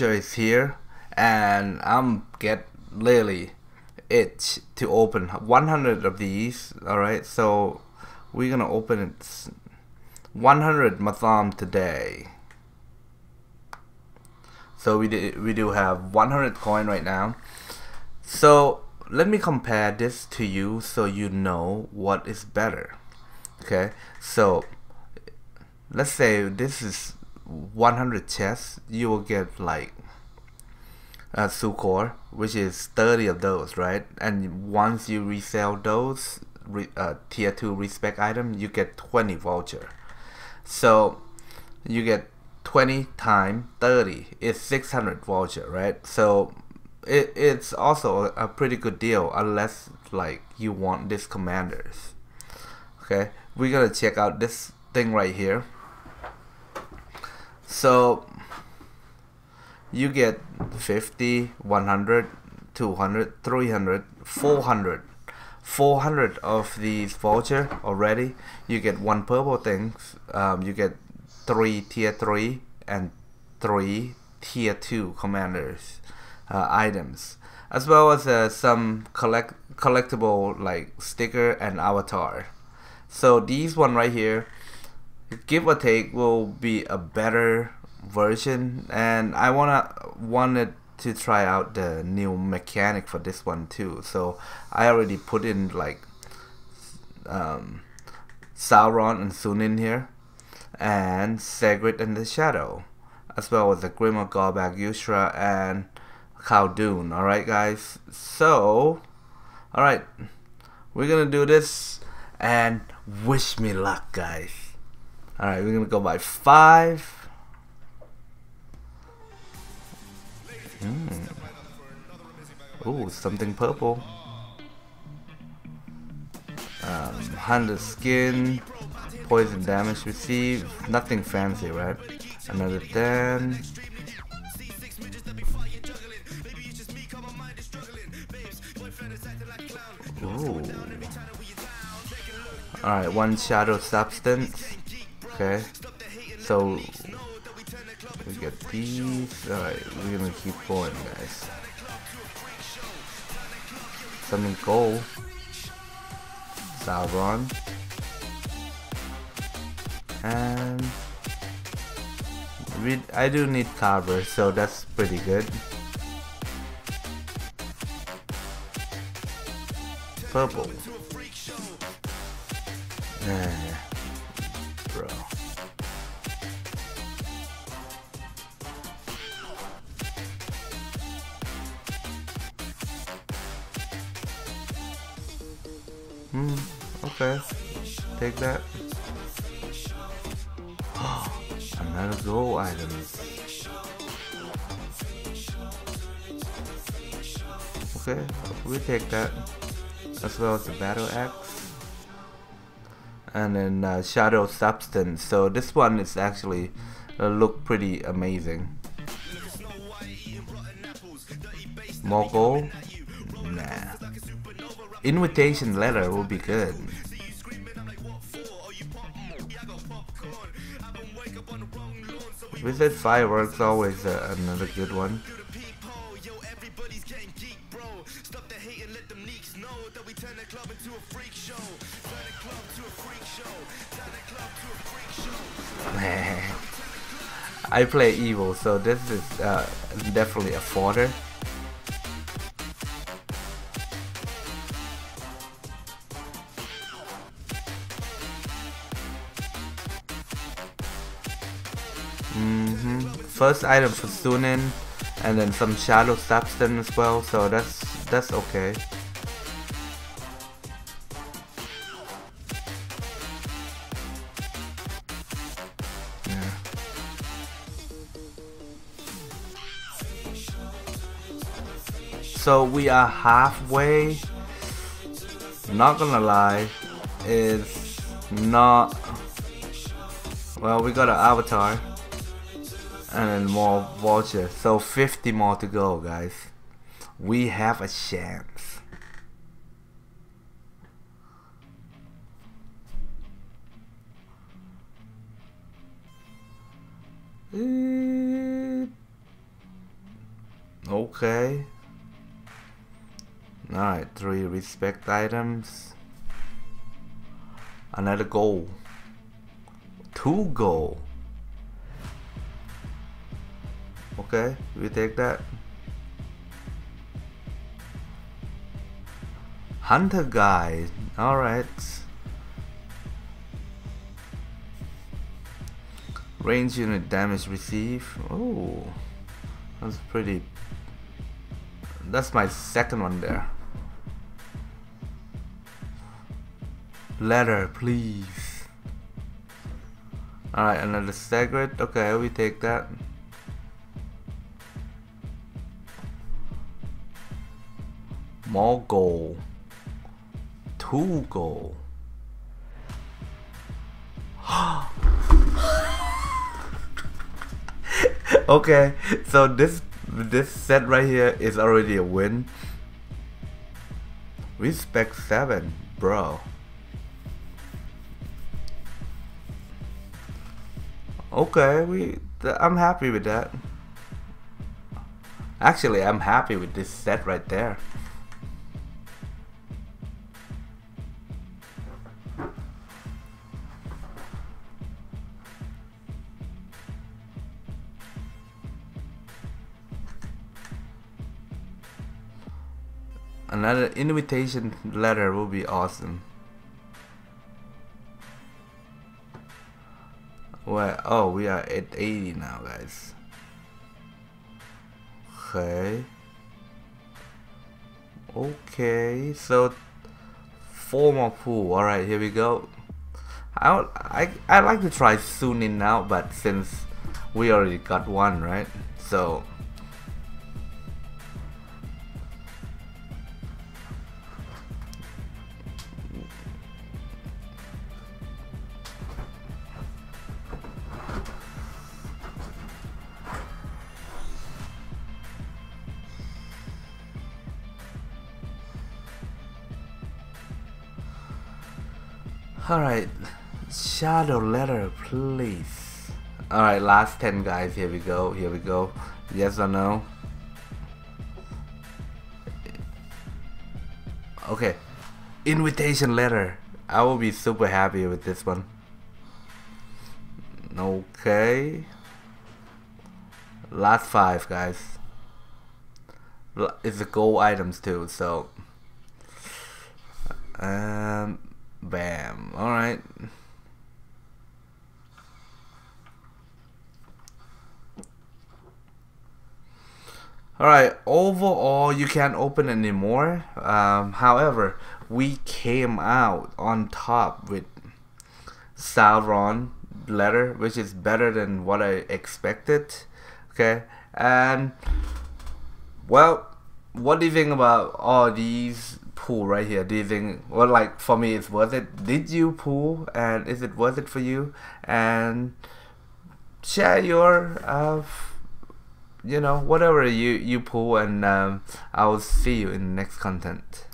is here and I'm get literally itch to open 100 of these alright? So we're gonna open it 100 Mathom today. So we we do have 100 coin right now. So let me compare this to you so you know what is better okay? So let's say this is 100 chests you will get like a Sucor, which is 30 of those, right? And once you resell those re, uh, tier 2 respect item, you get 20 voucher. So you get 20 times 30 is 600 voucher, right? So it, it's also a pretty good deal unless like you want these commanders. Okay, we're gonna check out this thing right here. So you get 50 100 200 300 400 400 of these voucher already you get one purple things um, you get three tier 3 and three tier 2 commanders uh, items as well as uh, some collect collectible like sticker and avatar. So these one right here give or take will be a better version. And I wanna wanted to try out the new mechanic for this one too. So I already put in like um, Sauron and Sunind here and Sigrid and the Shadow as well as the Grimoire Gorbag Yushra and Khaldun. Alright guys? So alright we're gonna do this and wish me luck guys alright we're gonna go by five Mm. Ooh, something purple. Um, 100 skin, poison damage received, nothing fancy, right? Another 10. Ooh. Alright, one shadow substance. Okay. So we get these. Alright, we're gonna keep going, guys. Something gold. Sauron. And we, I do need cover, so that's pretty good. Purple. Eh. Take that. Another gold item. Okay, we take that. As well as the battle axe. And then uh, shadow substance. So this one is actually uh, look pretty amazing. More gold? Nah invitation letter would be good. Visit fireworks always uh, another good one. I play evil, so this is uh, definitely a fodder. First item for Sunind, and then some Shadow Substance as well, so that's that's okay. Yeah. So we are halfway. Not gonna lie, it's not. Well, we got an avatar and more vulture so 50 more to go guys we have a chance Okay. Alright, three respect items. Another goal. Two goal. Okay, we take that. Hunter guy. Alright. Range unit damage received. Oh, that's pretty. That's my second one there. Letter, please. Alright, another staggered. Okay, we take that. Two gold. okay, so this this set right here is already a win. Respect 7, bro. Okay, we I'm happy with that. Actually, I'm happy with this set right there. Another invitation letter will be awesome. Well, oh, we are at 80 now, guys. Okay. Okay, so four more pool. All right, here we go. I I I like to try soon in now, but since we already got one, right? So Alright, shadow letter, please. Alright, last 10 guys, here we go, here we go. Yes or no? Okay, invitation letter. I will be super happy with this one. Okay. Last five, guys. It's the gold items too, so. Um, Bam. Alright. Alright, overall you can't open anymore. Um, however, we came out on top with Sauron letter, which is better than what I expected. Okay, and well, what do you think about all these pool right here. Do you think well like for me it's worth it. Did you pool and is it worth it for you? And share your uh, you know whatever you you pool and um, I'll see you in the next content